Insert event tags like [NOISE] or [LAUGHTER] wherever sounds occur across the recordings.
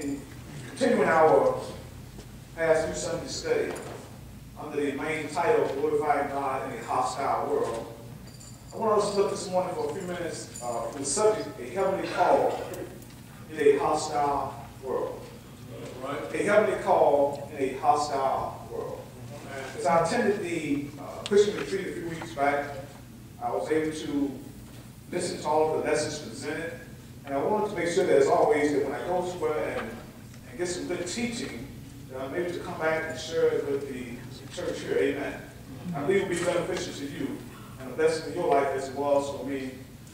in continuing our past few Sunday study under the main title, Glorifying God in a Hostile World, I want us to look this morning for a few minutes uh, the subject, a heavenly call in a hostile world. Right. A heavenly call in a hostile world. As I attended the uh, Christian retreat a few weeks back, I was able to listen to all of the lessons presented, and I wanted to make sure that, as always, that when I go somewhere and, and get some good teaching, that I'm able to come back and share it with the church here. Amen. I believe it will be beneficial to you and a blessing in your life as it was for me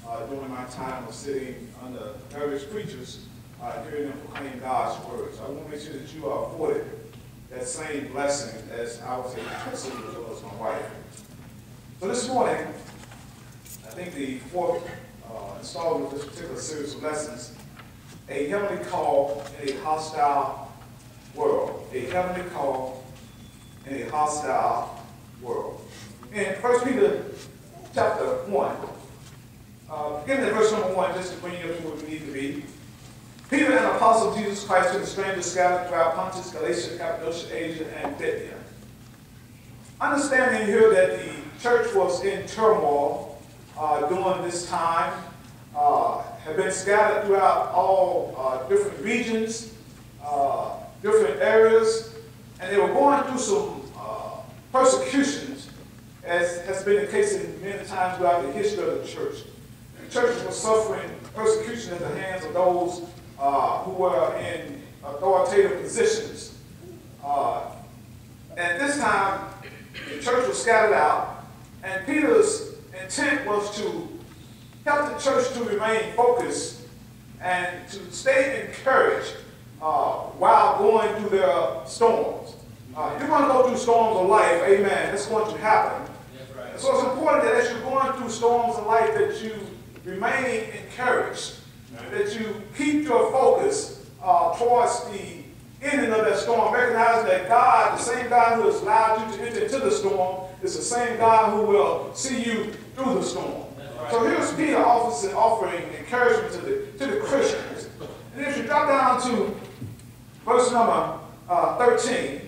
uh, during my time of sitting under various preachers, uh, hearing them proclaim God's words. I want to make sure that you are afforded that same blessing as I was able to receive as well as my wife. So this morning, I think the fourth installment of this particular series of lessons, a heavenly call in a hostile world. A heavenly call in a hostile world. In 1 Peter chapter 1, uh, beginning at verse number 1, just to bring you up to where we need to be. Peter, an apostle of Jesus Christ, to the strangers scattered throughout Pontus, Galatia, Cappadocia, Asia, and Bithynia. Understanding here that the church was in turmoil uh, during this time, uh, had been scattered throughout all uh, different regions, uh, different areas, and they were going through some uh, persecutions, as has been the case in many times throughout the history of the church. The church was suffering persecution at the hands of those uh, who were in authoritative positions. At this time, the church was scattered out, and Peter's intent was to help the church to remain focused and to stay encouraged uh, while going through their storms. Uh, you're going to go through storms of life, amen. That's going to happen. Right. So it's important that as you're going through storms of life that you remain encouraged, right. that you keep your focus uh, towards the ending of that storm, recognizing that God, the same God who has allowed you to enter into the storm, is the same God who will see you through the storm. So here's Peter offering, encouragement to the, to the Christians. And if you drop down to verse number uh, 13,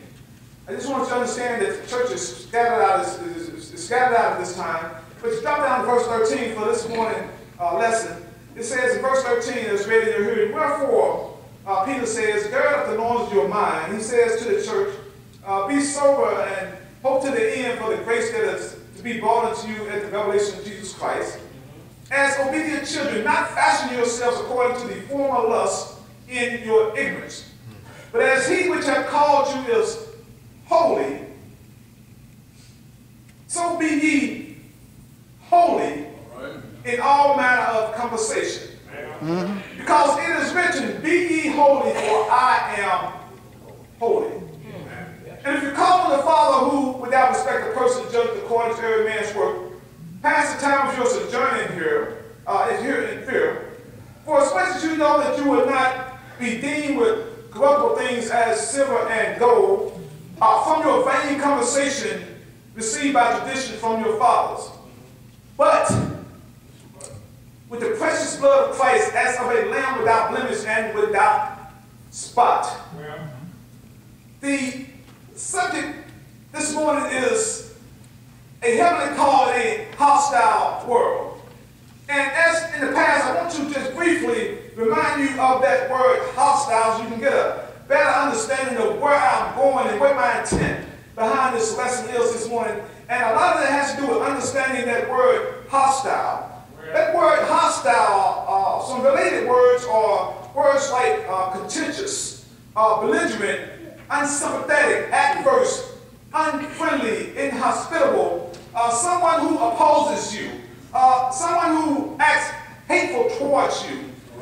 I just want you to understand that the church is scattered out, is, is, is scattered out at this time. But you drop down to verse 13 for this morning uh, lesson. It says in verse 13, as read in your hearing, Wherefore, uh, Peter says, gird up the loins of your mind. He says to the church, uh, be sober and hope to the end for the grace that is to be brought unto you at the revelation of Jesus Christ. As obedient children, not fashion yourselves according to the former lust in your ignorance. But as he which hath called you is holy, so be ye holy in all manner of conversation Mm-hmm. Because it is written, Be ye holy, for I am holy. And if you call on the Father who, without respect of person, judges according to every man's work, pass the time of your sojourning here, uh, here in fear. For as much as you know that you will not be deemed with corruptible things as silver and gold, uh, from your vain conversation received by tradition from your fathers. But with the precious blood of Christ as of a lamb without blemish and without spot. Yeah. The subject this morning is a heavenly call in a hostile world. And as in the past, I want to just briefly remind you of that word hostile so you can get a better understanding of where I'm going and what my intent behind this lesson is this morning. And a lot of that has to do with understanding that word hostile. That word hostile, uh, some related words are words like uh, contentious, uh, belligerent, unsympathetic, adverse, unfriendly, inhospitable, uh, someone who opposes you, uh, someone who acts hateful towards you,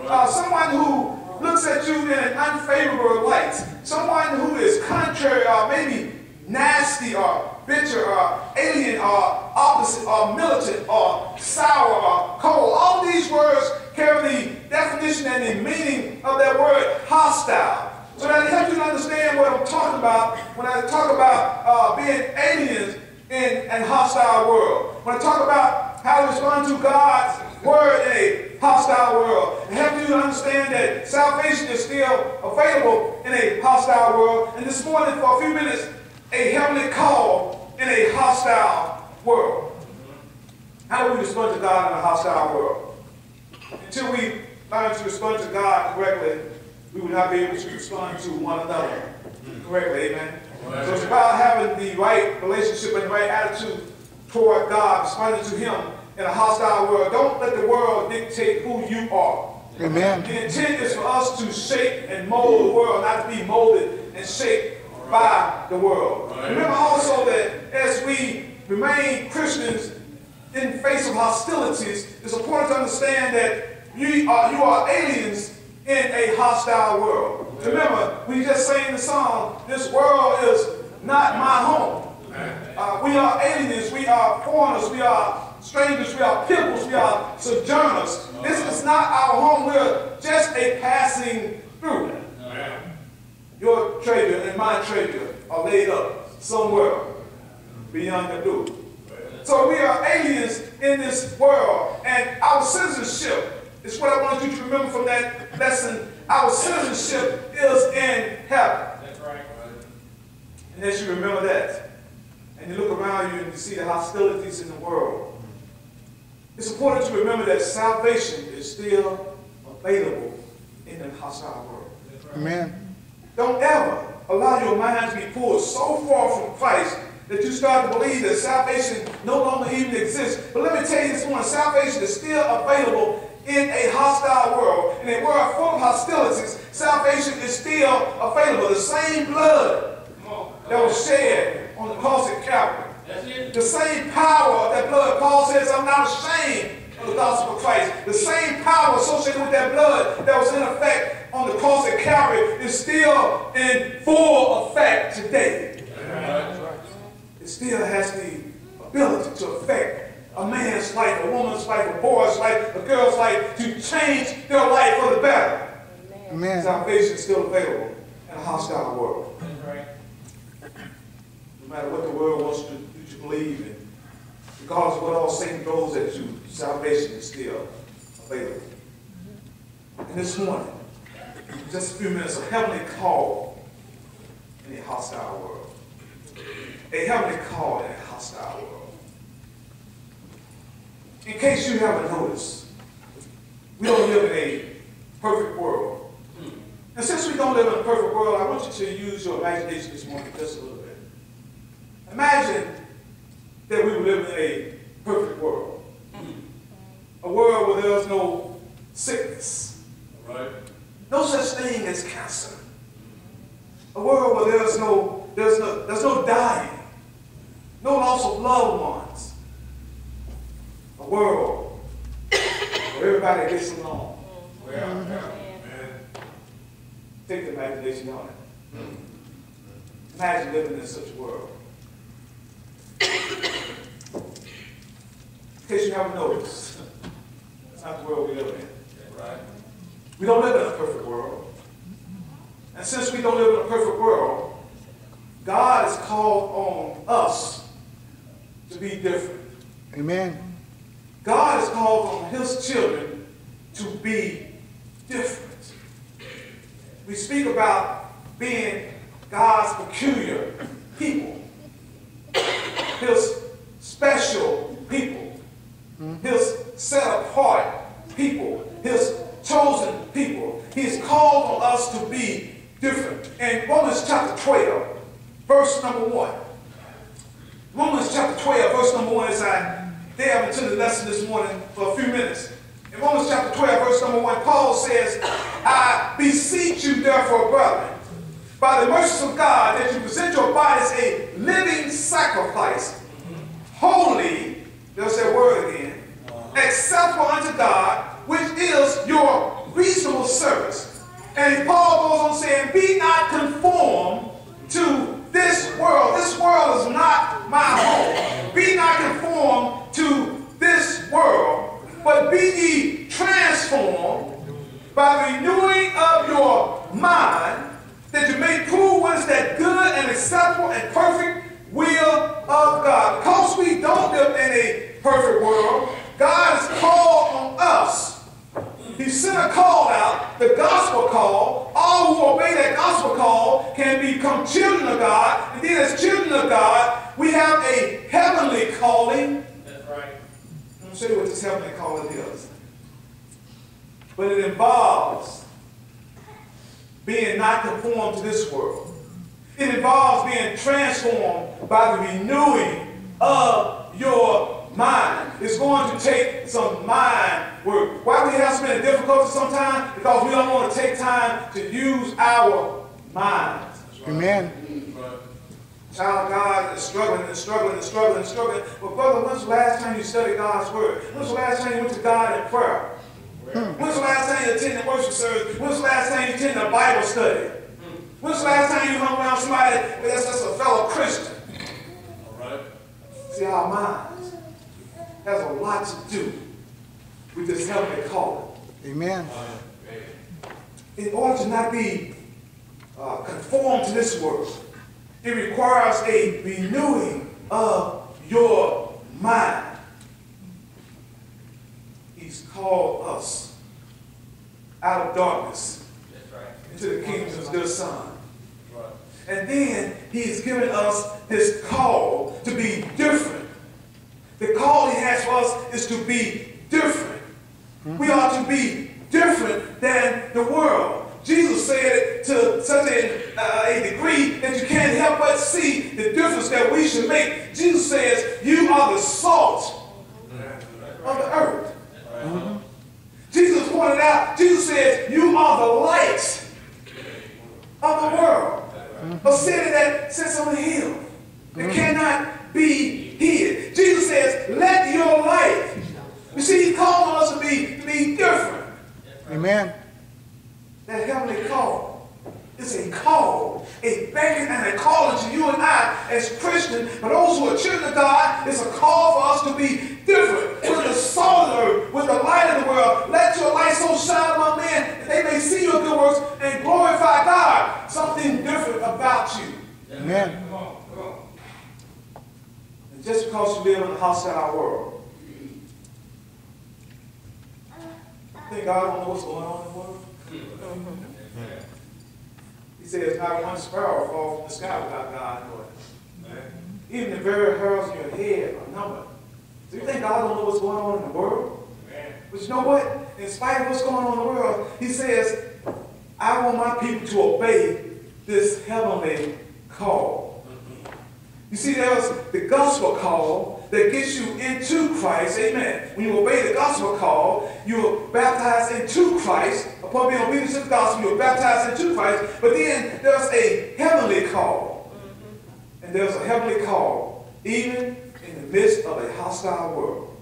uh, someone who looks at you in an unfavorable light, someone who is contrary or maybe nasty or bitter or alien or opposite or militant or sour or cold. All these words carry the definition and the meaning of that word hostile. So that it helps you to understand what I'm talking about when I talk about uh, being aliens in a hostile world. When I talk about how to respond to God's word in a hostile world. And help you to understand that salvation is still available in a hostile world. And this morning, for a few minutes, a heavenly call in a hostile world. How do we respond to God in a hostile world? Until we learn to respond to God correctly, we would not be able to respond to one another hmm. correctly. Amen. So it's about having the right relationship and the right attitude toward God, responding to Him in a hostile world. Don't let the world dictate who you are. Amen. The intent is for us to shape and mold the world, not to be molded and shaped by the world. Right. Remember also that as we remain Christians in face of hostilities, it's important to understand that you are, you are aliens in a hostile world. Remember, we just sang the song, this world is not my home. Uh, we are aliens, we are foreigners, we are strangers, we are pilgrims, we are sojourners. This is not our home, we're just a passing through. Your treasure and my treasure are laid up somewhere beyond the blue. So we are aliens in this world, and our citizenship is what I want you to remember from that lesson. Our citizenship is in heaven. That's right. And as you remember that, and you look around you and you see the hostilities in the world, it's important to remember that salvation is still available in the hostile world. Amen. Don't ever allow your mind to be pulled so far from Christ that you start to believe that salvation no longer even exists. But let me tell you this morning, salvation is still available in a hostile world. In a world full of hostilities, salvation is still available. The same blood that was shed on the cross at Calvary. The same power of that blood. Paul says, I'm not ashamed of the gospel of Christ. The same power associated with that blood that was in effect on the cross at Calvary is still in full effect today. It still has the ability to affect a man's life, a woman's life, a boy's life, a girl's life, to change their life for the better. Amen. Salvation is still available in a hostile world. No matter what the world wants to, you to believe in, regardless of what all Satan throws at you, salvation is still available. And this morning, just a few minutes, a heavenly call in a hostile world. A heavenly call in a hostile world. In case you haven't noticed, we don't live in a perfect world. Hmm. And since we don't live in a perfect world, I want you to use your imagination this morning just a little bit. Imagine that we were living in a perfect world. A world where there's no sickness. Right? No such thing as cancer. A world where there's no, there's no, there's no dying, no loss of loved ones. A world where everybody gets along. Well, Take the imagination on it. Imagine living in such a world. In case you haven't noticed, that's not the world we live in. Right? We don't live in a perfect world. And since we don't live in a perfect world, God has called on us to be different. Amen. God has called on his children to be different. We speak about being God's peculiar people, his special people, his set apart people, his chosen people. He's called on us to be different. In Romans chapter 12, verse number 1. Romans chapter 12, verse number 1, as I delve into the lesson this morning for a few minutes. In Romans chapter 12, verse number 1, Paul says, I beseech you, therefore, brethren, by the mercies of God, that you present your bodies a living sacrifice, holy, there's that word again, acceptable unto God, which is your reasonable service. And Paul goes on saying, Be not conformed to this world. This world is not my home. Be not conformed to this world, but be ye transformed by renewing of your mind, that you may prove what is that good and acceptable and perfect will of God. Because we don't live in a perfect world, God has called on us sent a call out, the gospel call. All who obey that gospel call can become children of God. And then as children of God, we have a heavenly calling. That's right. This heavenly calling is. But it involves being not conformed to this world. It involves being transformed by the renewing of your mind. It's going to take some mind work. Why we have so many difficulties sometimes? Because we don't want to take time to use our minds. Amen. Child of God is struggling and struggling and struggling and struggling. But brother, when's the last time you studied God's word? When's the last time you went to God in prayer? When's the last time you attended worship service? When's the last time you attended a Bible study? When's the last time you hung around somebody that's just a fellow Christian? All right. See, our minds has a lot to do with this heavenly calling. Amen. In order to not be uh, conformed to this world, it requires a renewing of your mind. He's called us out of darkness into the kingdom of his good son. And then he has given us this call to be different. The call he has for us is to be different. We mm-hmm. are to be different than the world. Jesus said it to such a, uh, a degree that you can't help but see the difference that we should make. Jesus says, You are the salt of the earth. Mm-hmm. Jesus pointed out, Jesus says, You are the light of the world. A city that sits on a hill that cannot be hid. Jesus says, let your light. You see, he calls us to be, to be different. Amen. That heavenly call is a call, a beckon and a calling to you and I as Christians, but those who are children of God, it's a call for us to be different. With the salt of the earth, with the light of the world, let your light so shine among men that they may see your good works and glorify God. Something different about you. Amen. And just because you live in a hostile world, I think God don't know what's going on in the world. Mm-hmm. He says, not one sparrow falls from the sky without God knowing. Even the very hairs on your head are numbered. Do you think God don't know what's going on in the world? But you know what? In spite of what's going on in the world, he says, I want my people to obey this heavenly call. You see, there's the gospel call that gets you into Christ. Amen. When you obey the gospel call, you're baptized into Christ. Upon being obedient to the gospel, you're baptized into Christ. But then there's a heavenly call. Mm-hmm. And there's a heavenly call, even in the midst of a hostile world.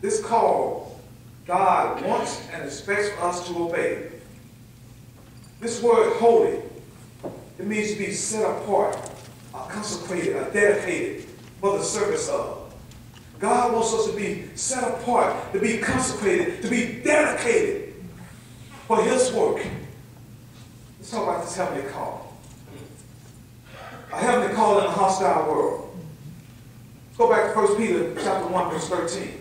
This call, God wants and expects us to obey. This word holy, it means to be set apart, or consecrated, or dedicated for the service of. God wants us to be set apart, to be consecrated, to be dedicated for his work. Let's talk about this heavenly call. A heavenly call in a hostile world. Go back to 1 Peter chapter 1, verse 13.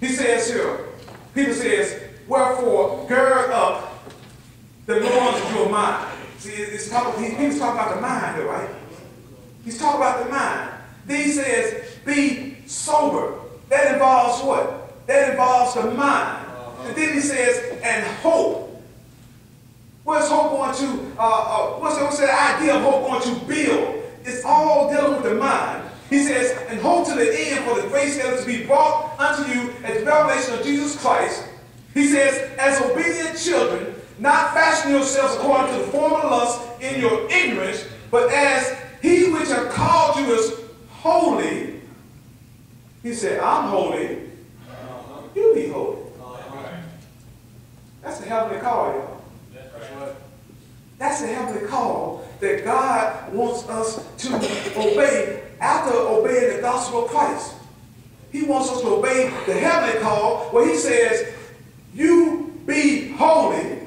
He says here, Peter says, Wherefore, gird up the loins of your mind. See, it's talking, he, he's talking about the mind here, right? He's talking about the mind. Then he says, be sober. That involves what? That involves the mind. And then he says, and hope. What's hope going to, uh, uh, what's, what's the idea of hope going to build? It's all dealing with the mind. He says, and hope to the end for the grace that is to be brought unto you at the revelation of Jesus Christ. He says, as obedient children, not fashion yourselves according to the former lust in your ignorance, but as he which hath called you is holy. He said, I'm holy. Uh-huh. You be holy. Uh-huh. That's the heavenly call, y'all. That's the heavenly call that God wants us to obey after obeying the gospel of Christ. He wants us to obey the heavenly call where he says, you be holy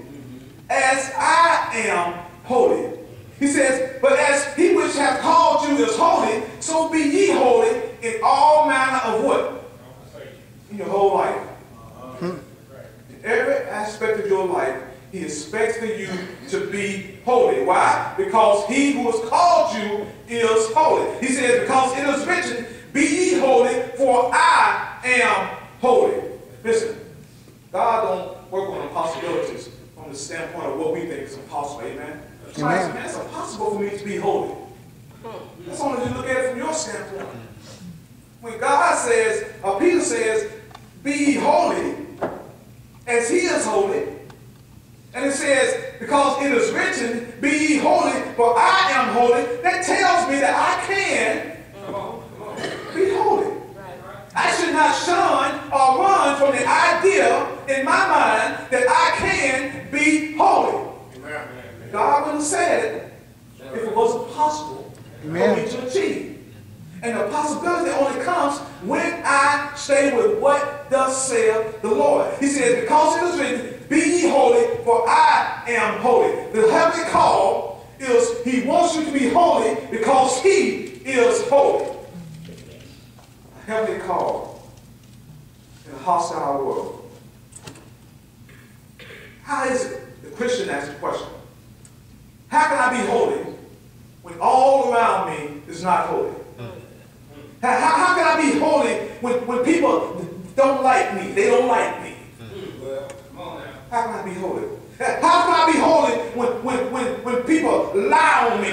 as I am holy. He says, but as he which hath called you is holy, so be ye holy in all manner of what? In your whole life. Hmm. He expects for you to be holy. Why? Because he who has called you is holy. He says, because it is written, be ye holy, for I am holy. Listen, God don't work on impossibilities from the standpoint of what we think is impossible. Amen. Somebody says, man, it's impossible for me to be holy. That's only you look at it from your standpoint. When God says, or Peter says, be holy, as he is holy, and it says, because it is written, be ye holy, for I am holy, that tells me that I can be holy. I should not shun or run from the idea in my mind that I can be holy. God wouldn't have said it if it wasn't possible Amen. for me to achieve. And the possibility only comes when I stay with what thus saith the Lord. He says, because it is written, be ye holy, for I am holy. The heavenly call is he wants you to be holy because he is holy. A heavenly call in a hostile world. How is it? The Christian asks the question. How can I be holy when all around me is not holy? How, how, can I be holy when, when people don't like me? They don't like me. How can I be holy? How can I be holy when, when, when, when people lie on me?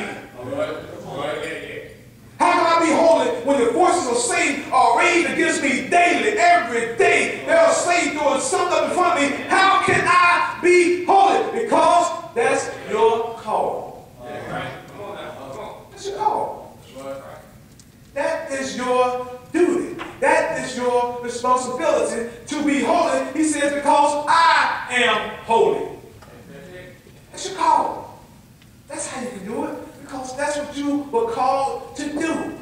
How can I be holy when the forces of Satan are arrayed against me daily, every day? They are Satan doing something in front of me. How can I be holy? Because that's your call. That's your call. That is your duty. That is your responsibility to be holy. He says, because I am holy. That's your call. That's how you can do it. Because that's what you were called to do.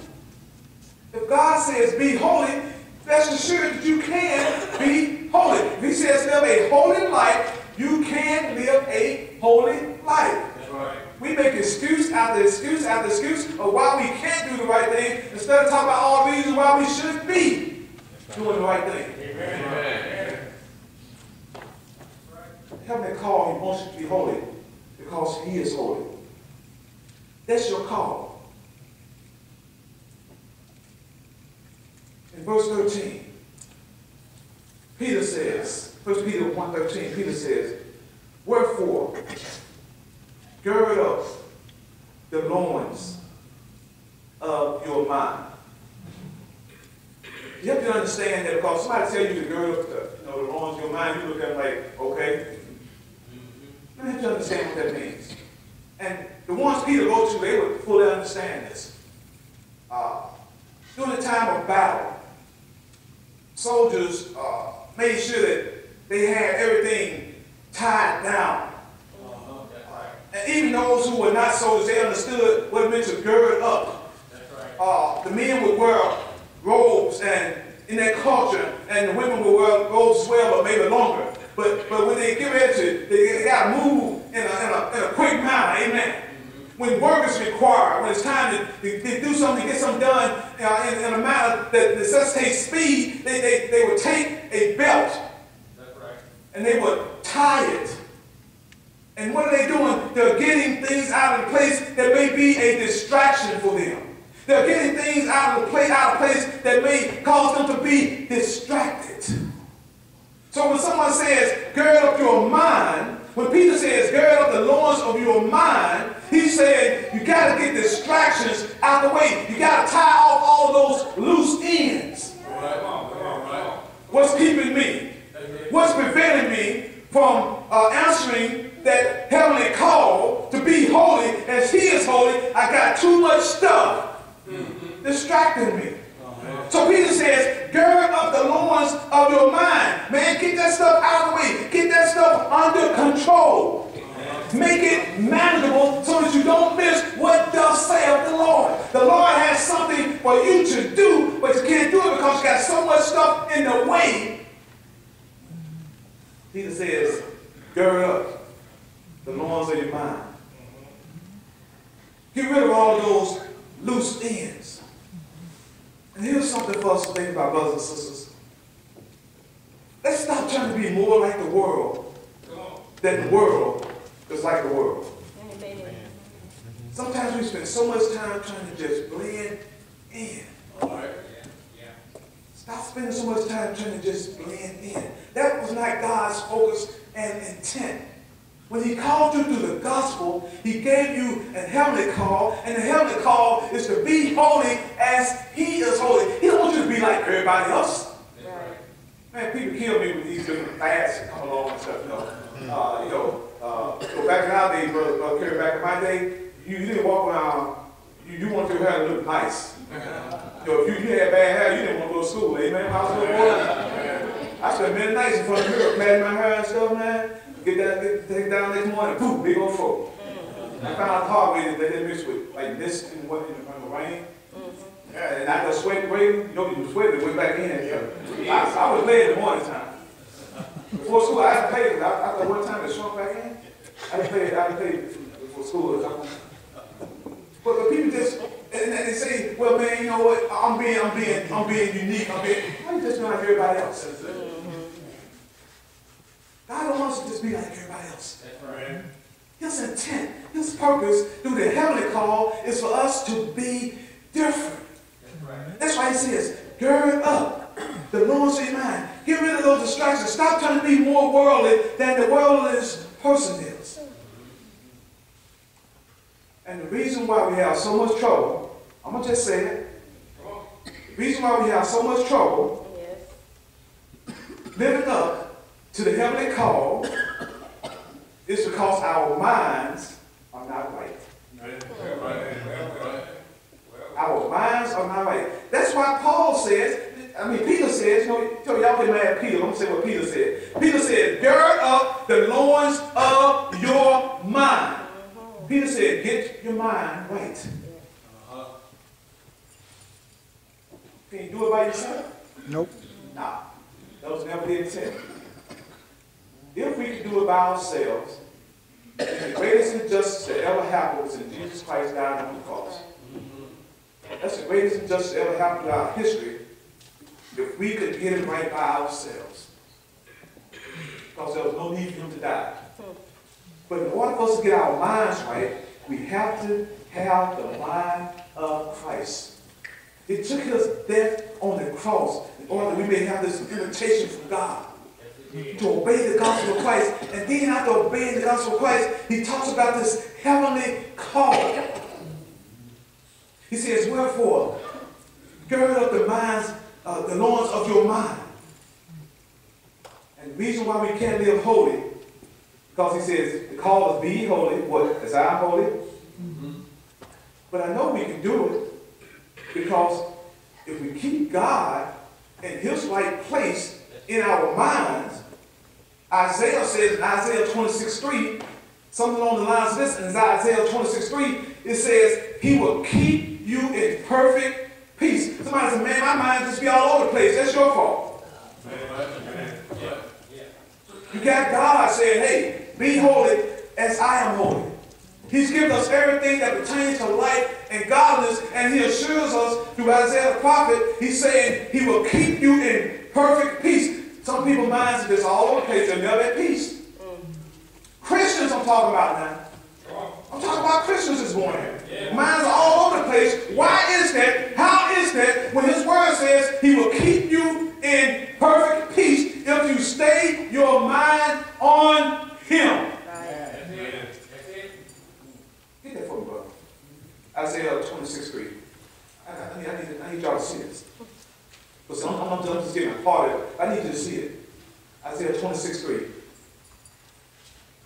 If God says be holy, that's assured that you can be holy. If he says live a holy life, you can live a holy life. We make excuse after excuse after excuse of why we can't do the right thing instead of talking about all the reasons why we should be doing the right thing. Heavenly call, he wants you to be holy because he is holy. That's your call. In verse 13, Peter says, 1 Peter 1.13, Peter says, Wherefore, gird up the loins of your mind. You have to understand that because somebody tell you to gird up the, you know, the loins of your mind, you look at them like, okay. You have to understand what that means. And the ones Peter wrote to, they would fully understand this. Uh, during the time of battle, soldiers uh, made sure that they had everything tied down. And even those who were not soldiers, they understood what it meant to gird up. Uh, the men would wear robes and in their culture, and the women would wear robes as well, but maybe longer. But but when they get ready to, they, they got to move in a, in, a, in a quick manner, amen. When work is required, when it's time to, to, to do something, get something done uh, in, in a manner that necessitates speed, they, they, they would take a belt and they would tie it. And what are they doing? They're getting things out of place that may be a distraction for them. They're getting things out of place, out of place that may cause them to be distracted. So when someone says, gird up your mind, when Peter says, gird up the loins of your mind, he's saying you got to get distractions out of the way. You got to tie off all those loose ends. What's keeping me? What's preventing me from uh, answering that heavenly call to be holy as he is holy? I got too much stuff distracting me. So Peter says, gird up the loins of your mind. Man, get that stuff out of the way. Get that stuff under control. Make it manageable so that you don't miss what thus saith the Lord. The Lord has something for you to do, but you can't do it because you got so much stuff in the way. Peter says, gird up the loins of your mind. Get rid of all those loose ends. And here's something for us to think about, brothers and sisters. Let's stop trying to be more like the world than the world is like the world. Sometimes we spend so much time trying to just blend in. Stop spending so much time trying to just blend in. That was not God's focus and intent. When he called you through the gospel, he gave you a heavenly call, and the heavenly call is to be holy as he is holy. He don't want you to be like everybody else. Man, people kill me with these different fads that come along and stuff, you know. Uh, you know, uh, so back in our day, brother, brother Kerry, back in my day, you, you didn't walk around, you, you want your hair to look nice. [LAUGHS] You know, if you, you had bad hair, you didn't want to go to school, amen? I was a little boy. I spent many nights in front of the mirror, plaiting my hair and stuff, man. Get that, get, take it down next morning, boom, big old fro. I found out the way that they didn't mix with, like this in the, in the, in the rain. Mm-hmm. Yeah, and I just sweat great, you know, you sweat it went back in. Yeah. I, I was late in the morning time. Before school, I had to pay, I, I thought one time it shrunk back in. I had to pay, I had to pay before school. But, but people just, and, and they say, well, man, you know what, I'm being, I'm being, I'm being unique, I'm being, why you just not like everybody else? God don't want us to just be like everybody else. Right. His intent, his purpose through the heavenly call is for us to be different. That's why he says, gird up the loins of your mind. Get rid of those distractions. Stop trying to be more worldly than the worldliest person is. And the reason why we have so much trouble, I'm going to just say it. The reason why we have so much trouble living up to the heavenly call is because our minds are not right. Our minds are not right. That's why Paul says, I mean, Peter says, you know, y'all get mad at Peter. I'm going to say what Peter said. Peter said, gird up the loins of your mind. Peter said, get your mind right. Can you do it by yourself? Nope. Nah, that was never the intent. If we could do it by ourselves, the greatest injustice that ever happened was in Jesus Christ dying on the cross. That's the greatest injustice that ever happened in our history if we could get it right by ourselves. Because there was no need for him to die. But in order for us to get our minds right, we have to have the mind of Christ. It took his death on the cross in order that we may have this invitation from God to obey the gospel of Christ. And then after obeying the gospel of Christ, he talks about this heavenly call. He says, wherefore, gird up the minds, uh, the loins of your mind. And the reason why we can't live holy, because he says, the call is be holy, what, as I am holy? Mm-hmm. But I know we can do it because if we keep God in his right place in our minds, Isaiah says in Isaiah 26, 3, something along the lines of this, in Isaiah 26, 3, it says, He will keep you in perfect peace. Somebody said, Man, my mind just be all over the place. That's your fault. You got God saying, Hey, be holy as I am holy. He's given us everything that pertains to life and godliness, and he assures us through Isaiah the prophet, he's saying he will keep you in perfect peace. Some people minds are just all over the place. They're never at peace. Christians I'm talking about now. I'm talking about Christians this morning. Minds are all over the place. Why is that? How is that when his word says he will keep you in perfect peace if you stay your mind on him? Get that for me, brother. Isaiah 26, 3. I, I, need, I, need, I need y'all to see this. Because I'm, I'm, I'm just getting part of it. I need you to see it. Isaiah 26, 3.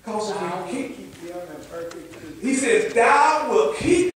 Because if we keep, he says, Thou will keep